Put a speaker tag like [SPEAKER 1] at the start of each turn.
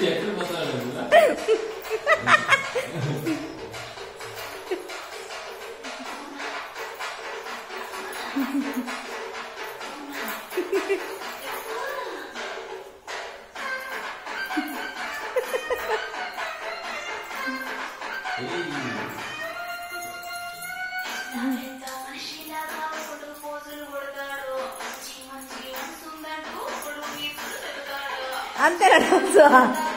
[SPEAKER 1] Yakın basarım lan.
[SPEAKER 2] Hey.
[SPEAKER 3] あんたらのツア